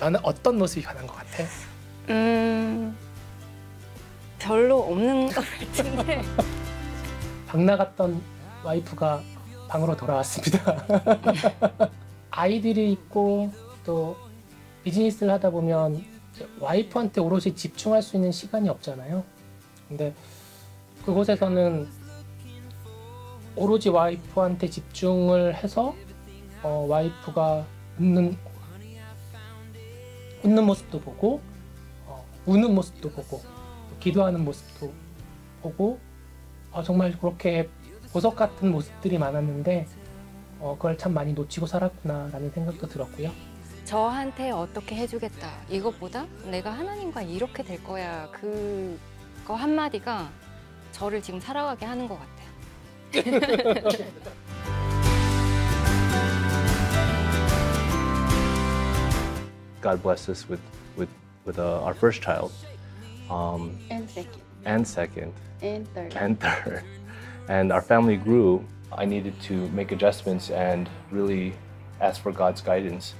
너는 어떤 모습이 변한 것 같아? 음 별로 없는 것 같은데 방 나갔던 와이프가 방으로 돌아왔습니다. 아이들이 있고 또 비즈니스를 하다 보면 와이프한테 오롯이 집중할 수 있는 시간이 없잖아요. 근데 그곳에서는 오로지 와이프한테 집중을 해서 어, 와이프가 웃는 웃는 모습도 보고 어, 우는 모습도 보고 또 기도하는 모습도 보고 어, 정말 그렇게 보석 같은 모습들이 많았는데 어, 그걸 참 많이 놓치고 살았구나라는 생각도 들었고요. 저한테 어떻게 해주겠다 이것보다 내가 하나님과 이렇게 될 거야 그거 한마디가 저를 지금 살아가게 하는 것 같아요. God blessed us with with with uh, our first child, um, And second. and second, And third. and third, and our family grew. I needed to make adjustments and really ask for God's guidance.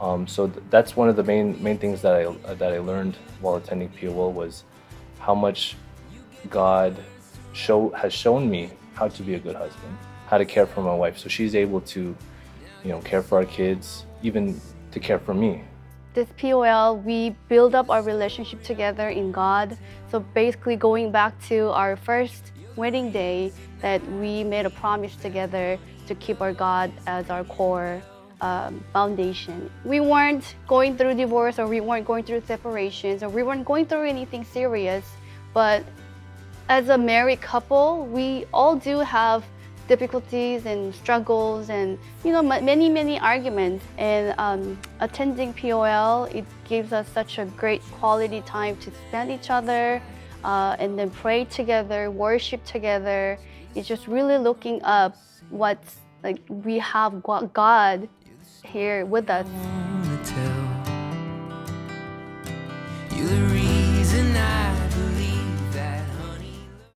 Um, so th- that's one of the main main things that I that I learned while attending POL was how much God show has shown me how to be a good husband, how to care for my wife, so she's able to, you know, care for our kids, even to care for me. This POL, we build up our relationship together in God. So basically, going back to our first wedding day, that we made a promise together to keep our God as our core um, foundation. We weren't going through divorce, or we weren't going through separations, or we weren't going through anything serious. But as a married couple, we all do have difficulties and struggles and you know ma- many many arguments. And um, attending pol it gives us such a great quality time to spend each other uh, and then pray together worship together. It's just really looking up what's like we have god here with us